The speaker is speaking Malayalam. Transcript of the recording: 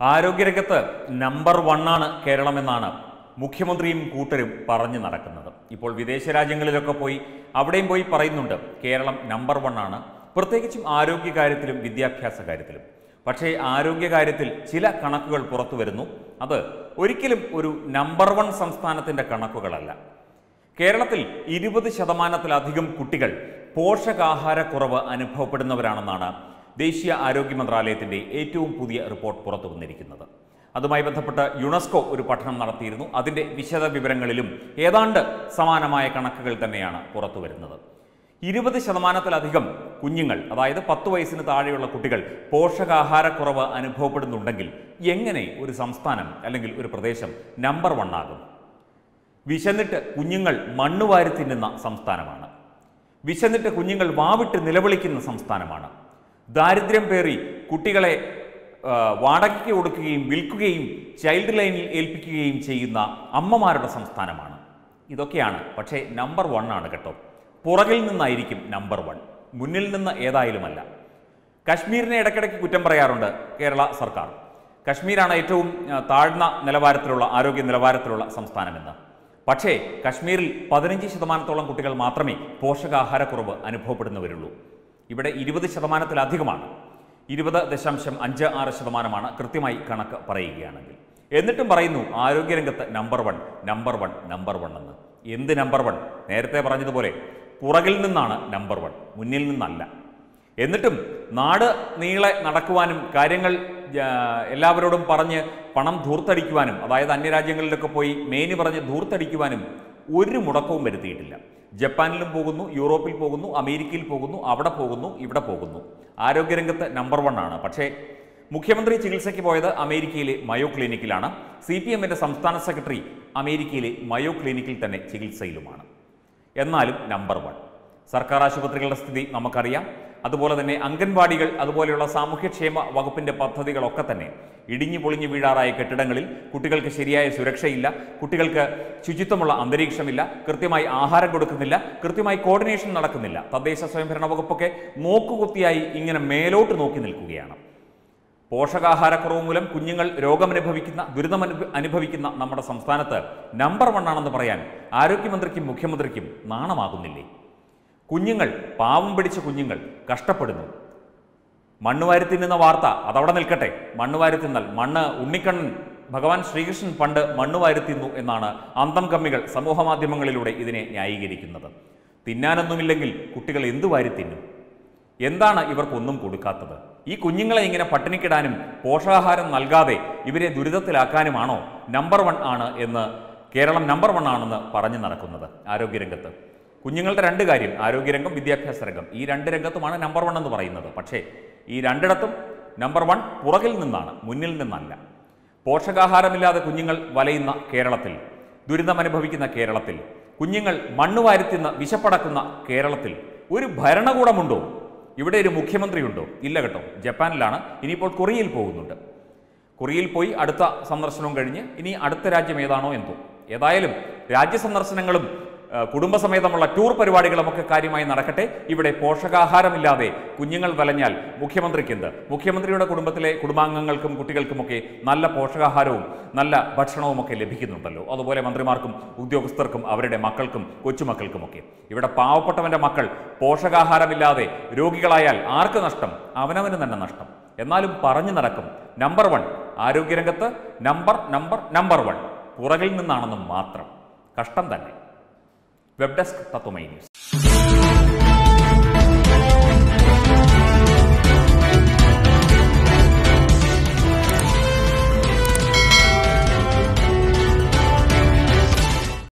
ആരോഗ്യരംഗത്ത് നമ്പർ വണ്ണാണ് കേരളമെന്നാണ് മുഖ്യമന്ത്രിയും കൂട്ടരും പറഞ്ഞു നടക്കുന്നത്. ഇപ്പോൾ വിദേശ രാജ്യങ്ങളിലൊക്കെ പോയി അവിടെയും പോയി പറയുന്നുണ്ട് കേരളം നമ്പർ വണ്ണാണ്. പ്രത്യേകിച്ചും ആരോഗ്യകാര്യത്തിലും വിദ്യാഭ്യാസ കാര്യത്തിലും. പക്ഷേ ആരോഗ്യകാര്യത്തിൽ ചില കണക്കുകൾ പുറത്തു വരുന്നു. അത് ഒരിക്കലും ഒരു നമ്പർ വൺ സംസ്ഥാനത്തിന്റെ കണക്കുകളല്ല. കേരളത്തിൽ ഇരുപത് ശതമാനത്തിലധികം കുട്ടികൾ പോഷകാഹാരക്കുറവ് അനുഭവപ്പെടുന്നവരാണെന്നാണ് ദേശീയ ആരോഗ്യ മന്ത്രാലയത്തിന്റെ ഏറ്റവും പുതിയ റിപ്പോർട്ട് പുറത്തു വന്നിരിക്കുന്നത്. അതുമായി ബന്ധപ്പെട്ട് യുനെസ്കോ ഒരു പഠനം നടത്തിയിരുന്നു. അതിന്റെ വിശദ വിവരങ്ങളിലും ഏതാണ്ട് സമാനമായ കണക്കുകൾ തന്നെയാണ് പുറത്തു വരുന്നത്. ഇരുപത് ശതമാനത്തിലധികം കുഞ്ഞുങ്ങൾ അതായത് പത്ത് വയസ്സിന് താഴെയുള്ള കുട്ടികൾ പോഷകാഹാരക്കുറവ് അനുഭവപ്പെടുന്നുണ്ടെങ്കിൽ എങ്ങനെ ഒരു സംസ്ഥാനം അല്ലെങ്കിൽ ഒരു പ്രദേശം നമ്പർ വൺ ആകും വിശന്നിട്ട് കുഞ്ഞുങ്ങൾ മണ്ണ് വാരി തിന്നുന്ന സംസ്ഥാനമാണ്. വിശന്നിട്ട് കുഞ്ഞുങ്ങൾ വാവിട്ട് നിലവിളിക്കുന്ന സംസ്ഥാനമാണ്. ദാരിദ്ര്യം പേറി കുട്ടികളെ വാടകയ്ക്ക് കൊടുക്കുകയും വിൽക്കുകയും ചൈൽഡ് ലൈനിൽ ഏൽപ്പിക്കുകയും ചെയ്യുന്ന അമ്മമാരുടെ സംസ്ഥാനമാണ്. ഇതൊക്കെയാണ്. പക്ഷേ നമ്പർ വൺ ആണ് കേട്ടോ. പുറകിൽ നിന്നായിരിക്കും നമ്പർ വൺ. മുന്നിൽ നിന്ന് ഏതായാലുമല്ല. കശ്മീരിനെ ഇടയ്ക്കിടയ്ക്ക് കുറ്റം പറയാറുണ്ട് കേരള സർക്കാർ. കശ്മീരാണ് ഏറ്റവും താഴ്ന്ന നിലവാരത്തിലുള്ള ആരോഗ്യ നിലവാരത്തിലുള്ള സംസ്ഥാനമെന്ന്. പക്ഷേ കശ്മീരിൽ പതിനഞ്ച് ശതമാനത്തോളം കുട്ടികൾ മാത്രമേ പോഷകാഹാരക്കുറവ് അനുഭവപ്പെടുന്നവരുള്ളൂ. ഇവിടെ ഇരുപത് ശതമാനത്തിലധികമാണ്. ഇരുപത് ദശാംശം അഞ്ച് ആറ് ശതമാനമാണ് കൃത്യമായി കണക്ക് പറയുകയാണെങ്കിൽ. എന്നിട്ടും പറയുന്നു ആരോഗ്യരംഗത്ത് number one number one number one എന്ന്. എന്ത് നമ്പർ വൺ നേരത്തെ പറഞ്ഞതുപോലെ പുറകിൽ നിന്നാണ് നമ്പർ വൺ മുന്നിൽ നിന്നല്ല. എന്നിട്ടും നാട് നീളെ നടക്കുവാനും കാര്യങ്ങൾ എല്ലാവരോടും പറഞ്ഞ് പണം ധൂർത്തടിക്കുവാനും അതായത് അന്യരാജ്യങ്ങളിലൊക്കെ പോയി മേനി പറഞ്ഞ് ധൂർത്തടിക്കുവാനും ഒരു മുടക്കവും വരുത്തിയിട്ടില്ല. ജപ്പാനിലും പോകുന്നു യൂറോപ്പിൽ പോകുന്നു അമേരിക്കയിൽ പോകുന്നു അവിടെ പോകുന്നു ഇവിടെ പോകുന്നു. ആരോഗ്യരംഗത്ത് നമ്പർ വൺ ആണ്. പക്ഷേ മുഖ്യമന്ത്രി ചികിത്സയ്ക്ക് പോയത് അമേരിക്കയിലെ മയോ ക്ലിനിക്കിലാണ്. സി പി എമ്മിന്റെ സംസ്ഥാന സെക്രട്ടറി അമേരിക്കയിലെ മയോ ക്ലിനിക്കിൽ തന്നെ ചികിത്സയിലുമാണ്. എന്നാലും നമ്പർ വൺ സർക്കാർ ആശുപത്രികളുടെ സ്ഥിതി നമുക്കറിയാം. അതുപോലെ തന്നെ അംഗൻവാടികൾ അതുപോലെയുള്ള സാമൂഹ്യക്ഷേമ വകുപ്പിന്റെ പദ്ധതികളൊക്കെ തന്നെ ഇടിഞ്ഞു പൊളിഞ്ഞു വീഴാറായ കെട്ടിടങ്ങളിൽ കുട്ടികൾക്ക് ശരിയായ സുരക്ഷയില്ല കുട്ടികൾക്ക് ശുചിത്വമുള്ള അന്തരീക്ഷമില്ല കൃത്യമായി ആഹാരം കൊടുക്കുന്നില്ല കൃത്യമായി കോർഡിനേഷൻ നടക്കുന്നില്ല. തദ്ദേശ സ്വയംഭരണ വകുപ്പൊക്കെ നോക്കുകുത്തിയായി ഇങ്ങനെ മേലോട്ട് നോക്കി നിൽക്കുകയാണ്. പോഷകാഹാരക്കുറവ് മൂലം കുഞ്ഞുങ്ങൾ രോഗമനുഭവിക്കുന്ന ദുരിതം അനുഭ- അനുഭവിക്കുന്ന നമ്മുടെ സംസ്ഥാനത്ത് നമ്പർ വൺ ആണെന്ന് പറയാൻ ആരോഗ്യമന്ത്രിക്കും മുഖ്യമന്ത്രിക്കും നാണമാകുന്നില്ലേ? കുഞ്ഞുങ്ങൾ പാവം പിടിച്ച കുഞ്ഞുങ്ങൾ കഷ്ടപ്പെടുന്നു. മണ്ണ് വാരി തിന്നുന്ന വാർത്ത അതവിടെ നിൽക്കട്ടെ. മണ്ണ് വാരി തിന്നൽ മണ്ണ് ഉണ്ണിക്കണ്ണൻ ഭഗവാൻ ശ്രീകൃഷ്ണൻ പണ്ട് മണ്ണ് വാരി തിന്നു എന്നാണ് അന്തം കമ്മികൾ സമൂഹ മാധ്യമങ്ങളിലൂടെ ഇതിനെ ന്യായീകരിക്കുന്നത്. തിന്നാനൊന്നുമില്ലെങ്കിൽ കുട്ടികൾ എന്തു വാരി തിന്നും? എന്താണ് ഇവർക്കൊന്നും കൊടുക്കാത്തത്? ഈ കുഞ്ഞുങ്ങളെ ഇങ്ങനെ പട്ടിണിക്കിടാനും പോഷകാഹാരം നൽകാതെ ഇവരെ ദുരിതത്തിലാക്കാനുമാണോ നമ്പർ വൺ ആണ് എന്ന് കേരളം നമ്പർ വൺ ആണെന്ന് പറഞ്ഞു നടക്കുന്നത് ആരോഗ്യരംഗത്ത്. കുഞ്ഞുങ്ങളുടെ രണ്ട് കാര്യം ആരോഗ്യരംഗം വിദ്യാഭ്യാസ രംഗം. ഈ രണ്ട് രംഗത്തുമാണ് നമ്പർ വൺ എന്ന് പറയുന്നത്. പക്ഷേ ഈ രണ്ടിടത്തും നമ്പർ വൺ പുറകിൽ നിന്നാണ് മുന്നിൽ നിന്നല്ല. പോഷകാഹാരമില്ലാതെ കുഞ്ഞുങ്ങൾ വലയുന്ന കേരളത്തിൽ ദുരിതമനുഭവിക്കുന്ന കേരളത്തിൽ കുഞ്ഞുങ്ങൾ മണ്ണ് വാരിത്തിന്ന് വിശപ്പടക്കുന്ന കേരളത്തിൽ ഒരു ഭരണകൂടമുണ്ടോ? ഇവിടെ ഒരു മുഖ്യമന്ത്രിയുണ്ടോ? ഇല്ല കേട്ടോ. ജപ്പാനിലാണ് ഇനിയിപ്പോൾ കൊറിയയിൽ പോകുന്നുണ്ട്. കൊറിയയിൽ പോയി അടുത്ത സന്ദർശനവും കഴിഞ്ഞ് ഇനി അടുത്ത രാജ്യം ഏതാണോ എന്തോ. ഏതായാലും രാജ്യ സന്ദർശനങ്ങളും ആ, കുടുംബസമേതമുള്ള ടൂർ പരിപാടികളുമൊക്കെ കാര്യമായി നടക്കട്ടെ. ഇവിടെ പോഷകാഹാരമില്ലാതെ കുഞ്ഞുങ്ങൾ വലഞ്ഞാൽ മുഖ്യമന്ത്രിക്ക് എന്ത്? മുഖ്യമന്ത്രിയുടെ കുടുംബത്തിലെ കുടുംബാംഗങ്ങൾക്കും കുട്ടികൾക്കുമൊക്കെ നല്ല പോഷകാഹാരവും നല്ല ഭക്ഷണവും ഒക്കെ ലഭിക്കുന്നുണ്ടല്ലോ. അതുപോലെ മന്ത്രിമാർക്കും ഉദ്യോഗസ്ഥർക്കും അവരുടെ മക്കൾക്കും കൊച്ചുമക്കൾക്കുമൊക്കെ. ഇവിടെ പാവപ്പെട്ടവന്റെ മക്കൾ പോഷകാഹാരമില്ലാതെ രോഗികളായാൽ ആർക്ക് നഷ്ടം? അവനവന് തന്നെ നഷ്ടം. എന്നാലും പറഞ്ഞു നടക്കും. നമ്പർ വൺ ആരോഗ്യരംഗത്ത്. നമ്പർ നമ്പർ നമ്പർ വൺ പുറകിൽ നിന്നാണെന്ന് മാത്രം. കഷ്ടം തന്നെ. वेबडेस्क तत्व न्यूज़